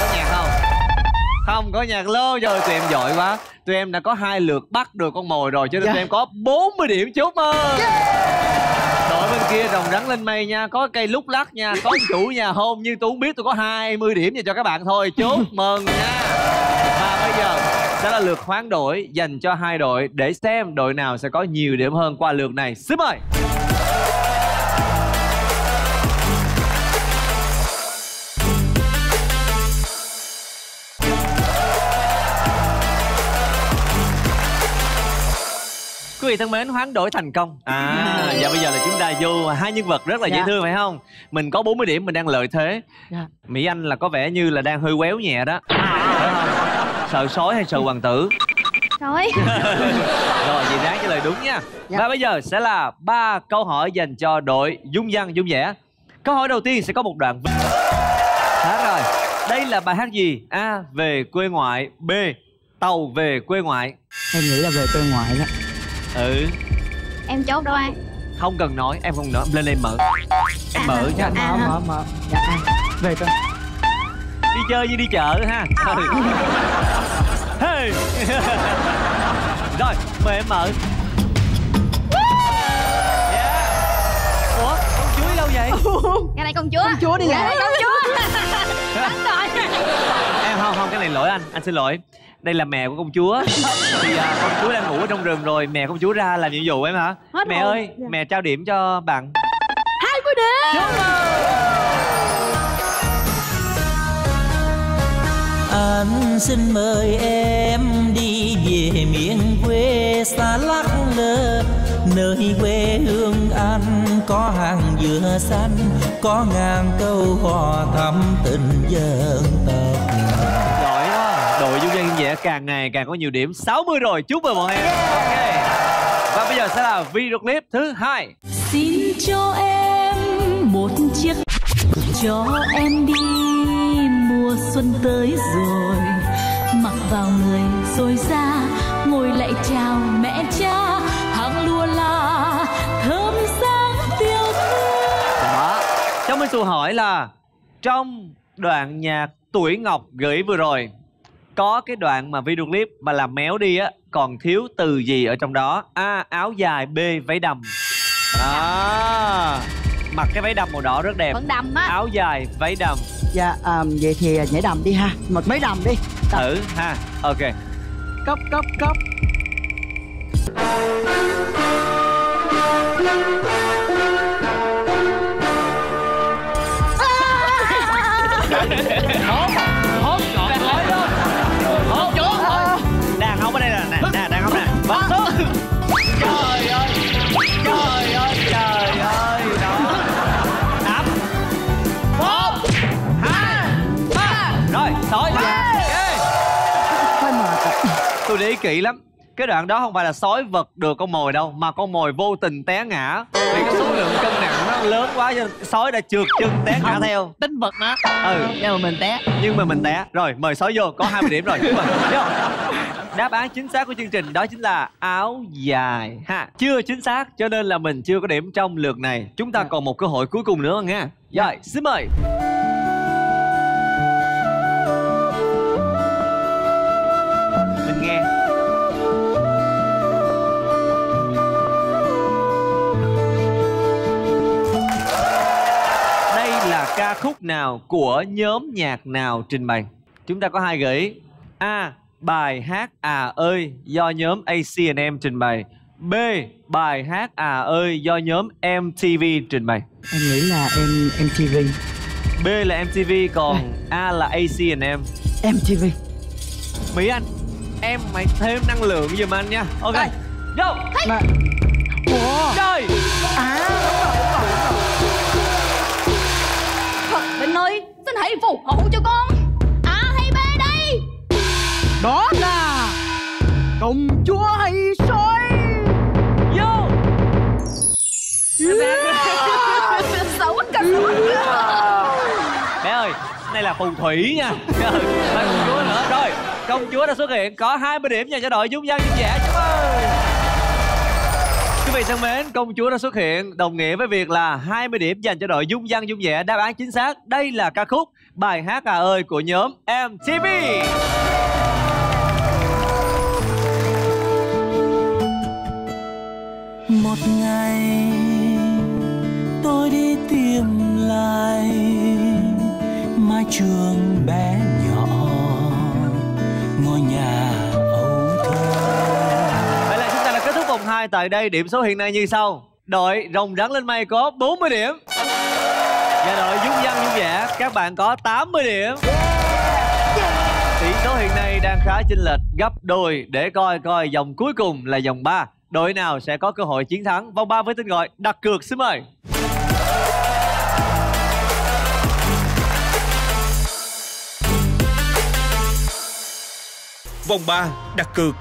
S1: có nhạc không? Không có nhạc luôn rồi tụi em giỏi quá. Tụi em đã có hai lượt bắt được con mồi rồi cho nên
S2: Dạ.
S1: tụi em có 40 điểm chúc mừng. Bên kia rồng rắn lên mây nha có cây lúc lắc nha có chủ nhà hôn nhưng tôi không biết tôi có 20 điểm dành cho các bạn thôi. Chúc mừng nha. Và bây giờ sẽ là lượt hoán đổi dành cho hai đội để xem đội nào sẽ có nhiều điểm hơn qua lượt này. Xin mời Quý vị thân mến, hoán đổi thành công À, và bây giờ là chúng ta vô hai nhân vật rất là dễ
S2: Dạ.
S1: thương phải không? Mình có 40 điểm, mình đang lợi thế
S2: Dạ.
S1: Mỹ Anh là có vẻ như là đang hơi quéo nhẹ đó Phải không? Sợ sói hay sợ hoàng tử?
S3: Rồi
S1: Rồi, chị ráng trả lời đúng nha
S2: Dạ.
S1: Và bây giờ sẽ là ba câu hỏi dành cho đội Dung Văn Dung Dẻ Câu hỏi đầu tiên sẽ có một đoạn Đó rồi Đây là bài hát gì? A. Về quê ngoại B. Tàu về quê ngoại
S2: em nghĩ là về quê ngoại đó
S1: Ừ.
S3: Em chốt đâu ai
S1: Không cần nói, em không nói, lên lên mở. Em mở nha.
S2: mở mở mở. Dạ à, về quê
S1: đi chơi như đi chợ ha. Ừ. hey. rồi mời em mở. Yeah. ủa con chuối đâu vậy?
S3: Cái này công chúa
S2: Công chúa đi làm.
S3: này công chúa
S1: em không không cái này lỗi anh. Anh xin lỗi đây là mẹ của công chúa. Thì à, công chúa đang ngủ ở trong rừng rồi mẹ công chúa ra làm nhiệm vụ em hả
S4: Hết
S1: mẹ
S4: hồn.
S1: ơi
S4: Dạ.
S1: mẹ trao điểm cho bạn.
S4: Hai mươi điểm
S7: Anh xin mời em đi về miền quê xa lắc lơ Nơi quê hương anh có hàng dừa xanh Có ngàn câu hò thắm tình dân tộc
S1: càng ngày càng có nhiều điểm. 60 rồi chúc mừng bọn em ok. Và bây giờ sẽ là video clip thứ hai.
S8: Xin cho em một chiếc cho em đi. Mùa xuân tới rồi mặc vào người rồi ra ngồi lại chào mẹ cha. Hàng lúa la thơm sáng tiêu
S1: đó. Trong Minh Xu hỏi là trong đoạn nhạc Tuổi Ngọc gửi vừa rồi có cái đoạn mà video clip mà làm méo đi á còn thiếu từ gì ở trong đó? A áo dài b váy đầm. À, mặc cái váy đầm màu đỏ rất đẹp.
S3: Vẫn đầm á.
S1: Áo dài váy đầm.
S2: Dạ à, vậy thì nhảy đầm đi ha. Một mấy đầm đi.
S1: Thử ha. Ok.
S2: Cốc cốc cốc
S1: cái đoạn đó không phải là sói vật được con mồi đâu mà con mồi vô tình té ngã. Vì cái số lượng cân nặng nó lớn quá cho sói đã trượt chân té ngã theo.
S10: tính vật nó.
S1: Ừ.
S10: Nhưng mà mình té.
S1: Nhưng mà mình té. Rồi mời sói vô có 20 điểm rồi. Đáp án chính xác của chương trình đó chính là áo dài. Ha. Chưa chính xác cho nên là mình chưa có điểm trong lượt này. Chúng ta còn một cơ hội cuối cùng nữa nha. Rồi xin mời khúc nào của nhóm nhạc nào trình bày? Chúng ta có hai gợi ý. A bài hát à ơi do nhóm ACNM trình bày. B bài hát à ơi do nhóm MTV trình bày.
S2: Em nghĩ là em MTV
S1: b là MTV còn a là ACNM
S2: MTV
S1: mỹ anh em mày thêm năng lượng giùm anh nha. Ok vô
S2: mà. Ủa
S1: chơi
S2: à
S3: Xin hãy phù hộ cho con. A hay B đây.
S2: Đó là công chúa hay sói.
S1: Vô.
S3: Xấu quá cả
S1: bé ơi này là phù thủy nha. Ơi, công chúa nữa. Rồi công chúa đã xuất hiện. Có 20 điểm dành cho đội dung dân vui vẻ chúc mừng quý vị thân mến, công chúa đã xuất hiện, đồng nghĩa với việc là 20 điểm dành cho đội dung dân dung dẻ. đáp án chính xác đây là ca khúc bài hát à ơi của nhóm MTV
S7: một ngày tôi đi tìm lại mái trường bé
S1: 2 tại đây, Điểm số hiện nay như sau. Đội rồng rắn lên mây có 40 điểm. Và đội dung dân dung vẻ Các bạn có 80 điểm. Tỷ số hiện nay đang khá chênh lệch, gấp đôi. Để coi coi dòng cuối cùng là dòng 3 Đội nào sẽ có cơ hội chiến thắng? Vòng 3 với tên gọi đặt cược xin mời.
S6: Vòng 3 đặt cược.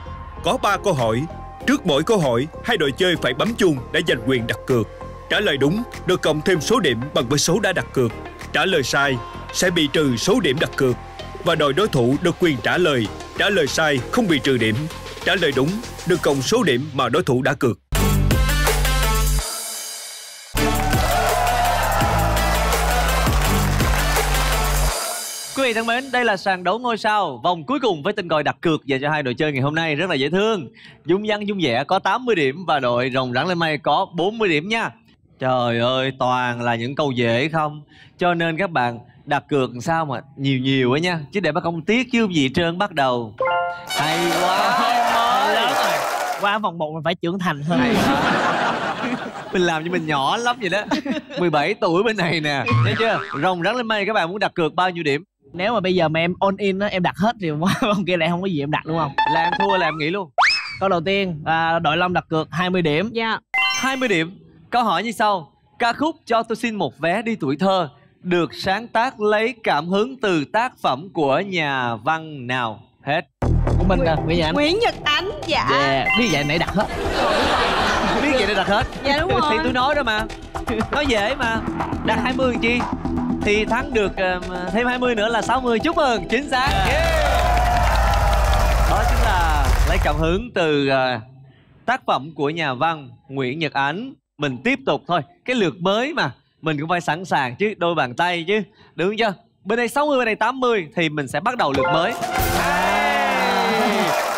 S6: Có 3 câu hỏi. Trước mỗi câu hỏi Hai đội chơi phải bấm chuông để giành quyền đặt cược. Trả lời đúng, được cộng thêm số điểm bằng với số đã đặt cược. Trả lời sai, sẽ bị trừ số điểm đặt cược. Và đội đối thủ được quyền trả lời. Trả lời sai, không bị trừ điểm. Trả lời đúng, được cộng số điểm mà đối thủ đã cược.
S1: Vị thân mến, đây là sàn đấu ngôi sao Vòng cuối cùng với tên gọi đặt cược dành cho hai đội chơi ngày hôm nay Rất là dễ thương. Dung Văn Dung Dẻ có 80 điểm Và đội Rồng Rắn Lên Mây có 40 điểm nha. Trời ơi, toàn là những câu dễ không? Cho nên các bạn đặt cược sao mà nhiều nhiều ấy nha Chứ để bác không tiếc chứ gì trơn bắt đầu. Hay quá
S10: lớn rồi qua vòng một mình phải trưởng thành hơn.
S1: Mình làm như mình nhỏ lắm vậy đó. 17 tuổi bên này nè Thấy chưa? Rồng Rắn Lên Mây các bạn muốn đặt cược bao nhiêu điểm
S10: nếu mà bây giờ mà em on in á em đặt hết thì vòng kia lại không có gì em đặt đúng không?
S1: Là em thua là em nghĩ luôn.
S10: Câu đầu tiên à, đội long đặt cược 20 điểm.
S4: Dạ.
S1: 20 điểm. Câu hỏi như sau. Ca khúc Cho tôi xin một vé đi tuổi thơ Được sáng tác lấy cảm hứng từ tác phẩm của nhà văn nào? Hết.
S10: Của mình nè Nguyễn Nhật
S4: Nguyễn Nhật Ánh Dạ.
S10: Yeah. biết vậy nãy đặt hết.
S1: Biết vậy để đặt hết.
S4: Dạ đúng rồi.
S1: Thì tôi nói đó mà. Nói dễ mà. Đặt 20 làm chi Thì thắng được ờ, thêm 20 nữa là 60 Chúc mừng Chính xác. Yeah. Đó chính là lấy cảm hứng từ ờ, tác phẩm của nhà văn Nguyễn Nhật Ánh. Mình tiếp tục thôi cái lượt mới mà mình cũng phải sẵn sàng chứ đôi bàn tay chứ đúng chưa? Bên đây 60 bên đây 80 thì mình sẽ bắt đầu lượt mới.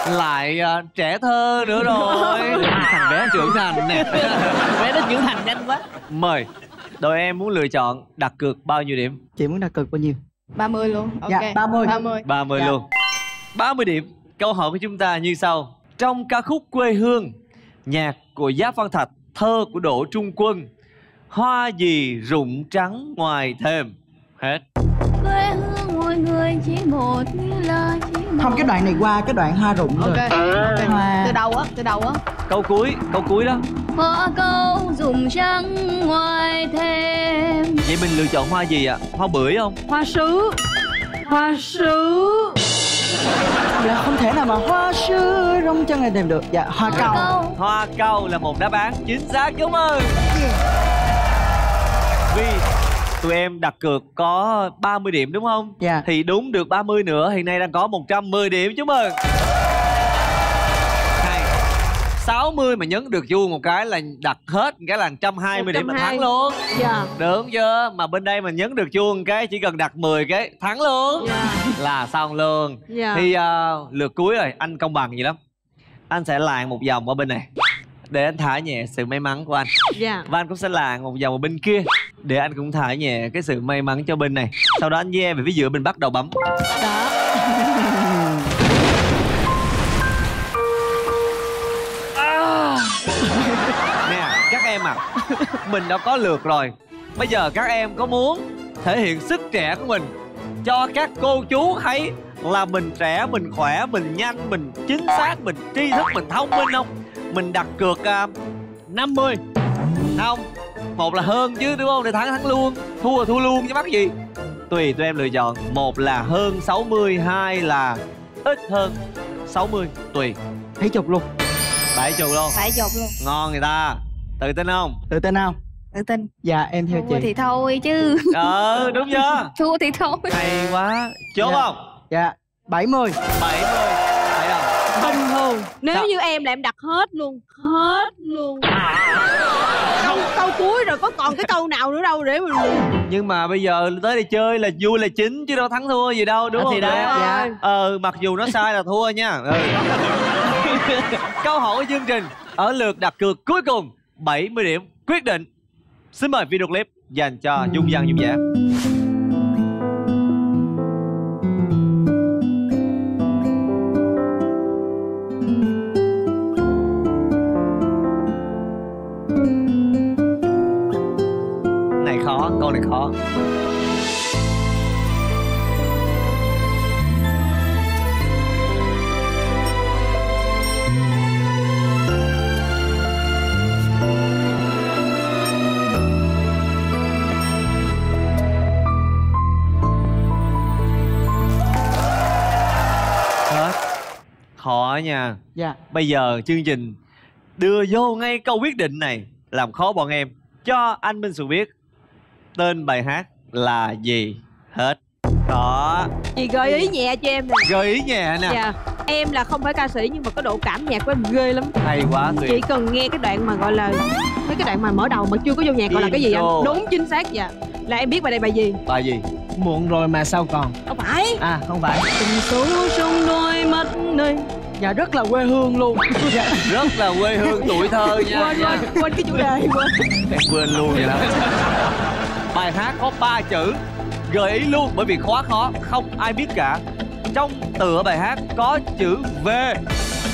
S1: Lại à, trẻ thơ nữa rồi. Thằng bé trưởng thành nè.
S10: Bé nó trưởng thành nhanh quá.
S1: Mời đội em muốn lựa chọn đặt cược bao nhiêu điểm?
S2: Chị muốn đặt cược bao nhiêu?
S3: 30 luôn. Ok.
S2: Dạ, 30.
S3: 30
S1: 30
S2: Dạ.
S1: luôn. 30 điểm. Câu hỏi của chúng ta như sau. Trong ca khúc quê hương nhạc của Giáp Văn Thạch thơ của Đỗ Trung Quân hoa gì rụng trắng ngoài thềm? Hết
S3: quê hương mỗi người chỉ một như là chỉ một.
S2: không cái đoạn này qua cái đoạn hoa rụng rồi.
S3: Ok. Ok.
S2: Hoa.
S3: từ đầu á từ đầu á.
S1: Câu cuối câu cuối đó.
S3: Hoa câu dùng trắng ngoài thêm.
S1: Vậy mình lựa chọn hoa gì ạ? Hoa bưởi không?
S4: Hoa sứ. Hoa sứ.
S2: Dạ không thể nào mà hoa sứ rong chân này tìm được. Dạ hoa cầu.
S3: câu
S1: hoa câu là một đáp án chính xác. Chúc mừng. Vì tụi em đặt cược có 30 điểm đúng không?
S2: Dạ.
S1: thì đúng được 30 nữa hiện nay đang có 110 điểm chúc mừng. Hay. 60 mà nhấn được chuông một cái là đặt hết cái là 120 điểm là thắng
S4: 120.
S1: luôn.
S4: Dạ.
S1: Đúng chưa? Mà bên đây mà nhấn được chuông cái chỉ cần đặt 10 cái thắng luôn.
S4: Dạ.
S1: Là xong luôn.
S4: Dạ.
S1: Thì à, lượt cuối rồi, anh công bằng gì lắm? Anh sẽ lạng một vòng ở bên này. Để anh thả nhẹ sự may mắn của anh.
S4: Dạ.
S1: Và anh cũng sẽ lạng một vòng ở bên kia Để anh cũng thả nhẹ cái sự may mắn cho bên này. Sau đó anh ve về phía giữa mình bắt đầu bấm.
S4: Đó.
S1: Nè, các em à Mình đã có lượt rồi. Bây giờ các em có muốn thể hiện sức trẻ của mình Cho các cô chú thấy là mình trẻ, mình khỏe, mình nhanh, mình chính xác, mình tri thức, mình thông minh không? Mình đặt cược uh, 50 Không Một là hơn chứ đúng không? Để thắng thắng luôn. Thua là thua luôn chứ mắc gì? Tùy tụi em lựa chọn. Một là hơn 60 Hai là ít hơn 60 Tùy.
S2: Thấy chục luôn.
S1: Bảy chục luôn.
S3: Phải dột luôn.
S1: Ngon người ta. Tự tin không?
S2: tự tin không?
S3: Tự tin.
S2: Dạ em theo
S3: thua
S2: chị.
S3: thì thôi chứ.
S1: Ờ đúng chưa?
S3: thua thì thôi.
S1: Hay quá. Chốt
S2: Dạ.
S1: không?
S2: dạ 70
S1: 70 Thấy
S4: thường Nếu
S1: Sao?
S4: như em là em đặt hết luôn Hết luôn câu, câu cuối rồi có còn cái câu nào nữa đâu để mình
S1: Nhưng mà bây giờ tới đây chơi là vui là chính Chứ đâu thắng thua gì đâu đúng
S10: Ờ,
S1: không?
S10: thì đó.
S1: Dạ. Ờ mặc dù nó sai là thua nha ừ. Câu hỏi của chương trình Ở lượt đặt cược cuối cùng 70 điểm quyết định Xin mời video clip dành cho Dung Văn Dung Giả Hết. Khó nha.
S2: Dạ.
S1: Bây giờ chương trình đưa vô ngay câu quyết định này Làm khó bọn em. Cho anh Minh Sự biết Tên bài hát là gì Hết? Đó.
S4: Chị gợi ý nhẹ cho em nè.
S1: Gợi ý nhẹ nè.
S4: Dạ. Em là không phải ca sĩ nhưng mà có độ cảm nhạc của em ghê lắm.
S1: Hay quá
S4: Chỉ
S1: tuyệt
S4: cần nghe cái đoạn mà gọi là Mấy cái đoạn mà mở đầu mà chưa có vô nhạc gọi là cái gì anh. Đúng chính xác dạ. Là em biết bài này bài gì?
S1: Bài gì?
S10: Muộn rồi mà sao còn?
S4: Không phải.
S10: À không phải.
S4: Tình sâu trong đôi mắt nơi
S2: dạ rất là quê hương luôn. Dạ
S1: Rất là quê hương tuổi thơ nha,
S4: Quên
S1: nha.
S4: quên quên cái chủ đề quên.
S1: Em quên luôn vậy đó Bài hát có 3 chữ Gợi ý luôn bởi vì quá khó Không ai biết cả. Trong tựa bài hát có chữ V.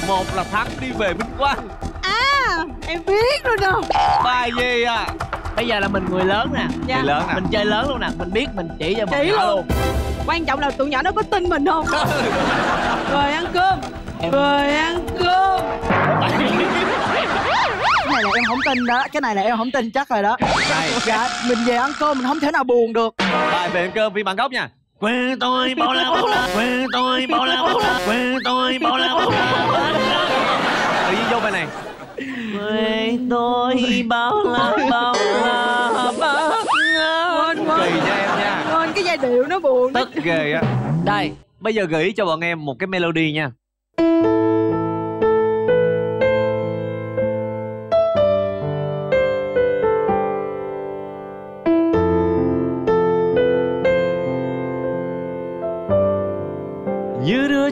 S1: Một là thắng đi về Vinh Quang.
S4: À em biết rồi đâu
S1: Bài gì à?
S10: Bây giờ là mình người lớn nè.
S4: Dạ.
S1: Người lớn nè
S10: mình chơi lớn luôn nè. Mình biết mình chỉ cho bọn nhỏ
S4: luôn.
S10: luôn.
S4: Quan trọng là tụi nhỏ nó có tin mình không? Rồi ăn cơm.
S10: Em-
S4: Rồi ăn cơm
S2: này là em không tin đó. Cái này là em không tin chắc rồi đó.
S1: Này.
S2: Dạ mình về ăn cơm mình không thể nào buồn được.
S1: Bài về ăn cơm phiên bản gốc nha. Quê tôi bao la bao la. Quê tôi bao la bao la. Quê tôi bao la bao la. Tự nhiên vô bài này. Quê tôi bao la bao la bác
S4: Quên, quên.
S1: Kỳ nha em nha.
S4: Quên cái giai điệu nó buồn
S1: Tức ghê á. Đây. Bây giờ gợi ý cho bọn em một cái melody nha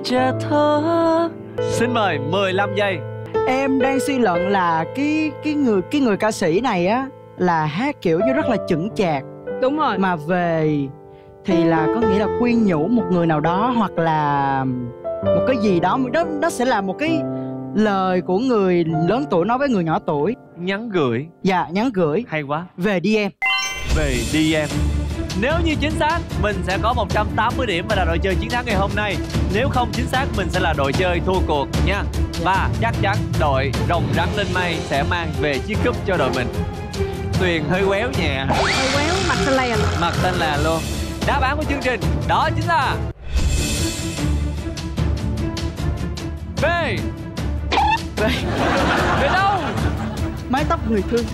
S1: trẻ thơ xin mời 15 giây.
S2: Em đang suy luận là cái cái người cái người ca sĩ này á là hát kiểu như rất là chững chạc.
S4: Đúng rồi.
S2: Mà về thì là có nghĩa là khuyên nhủ một người nào đó hoặc là một cái gì đó đó đó sẽ là một cái lời của người lớn tuổi nói với người nhỏ tuổi.
S1: Nhắn gửi.
S2: Dạ nhắn gửi.
S1: Hay quá.
S2: Về đi em.
S1: Về đi em nếu như chính xác mình sẽ có 180 điểm và là đội chơi chiến thắng ngày hôm nay. Nếu không chính xác mình sẽ là đội chơi thua cuộc nha. Và chắc chắn đội rồng rắn lên mây sẽ mang về chiếc cúp cho đội mình. Tuyền hơi quéo nhẹ.
S4: Hơi quéo mặt xanh lè.
S1: Mặt tên là luôn. Đáp án của chương trình đó chính là về
S2: về
S1: về đâu?
S2: Mái tóc người thương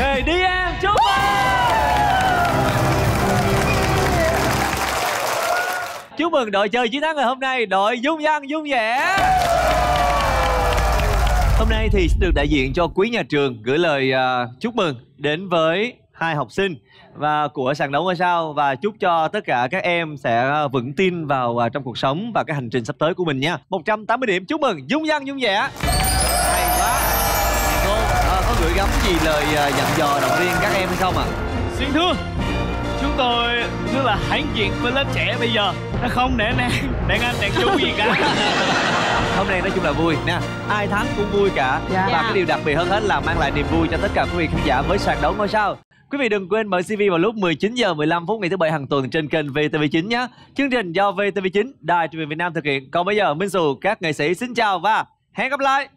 S1: về đi em chúc mừng! Chúc mừng đội chơi chiến thắng ngày hôm nay đội dung dân dung vẻ hôm nay thì sẽ được đại diện cho quý nhà trường gửi lời uh, chúc mừng đến với hai học sinh và của sàn đấu ngôi sao và chúc cho tất cả các em sẽ vững tin vào à, trong cuộc sống và cái hành trình sắp tới của mình nha. 180 điểm chúc mừng dung dân dung vẻ gửi gắm gì lời uh, dặn dò động viên các em hay không ạ à?
S11: xin thưa chúng tôi rất là hãnh diện với lớp trẻ bây giờ nó không nể nang đàn anh đàn chú gì cả
S1: hôm nay nói chung là vui nè ai thắng cũng vui cả
S2: Dạ.
S1: và cái điều đặc biệt hơn hết là mang lại niềm vui cho tất cả quý vị khán giả với sàn đấu ngôi sao Quý vị đừng quên mở CV vào lúc 19 giờ 15 phút ngày thứ bảy hàng tuần trên kênh VTV9 nhé. Chương trình do VTV9 Đài truyền hình Việt Nam thực hiện. Còn bây giờ Minh Sù các nghệ sĩ xin chào và hẹn gặp lại.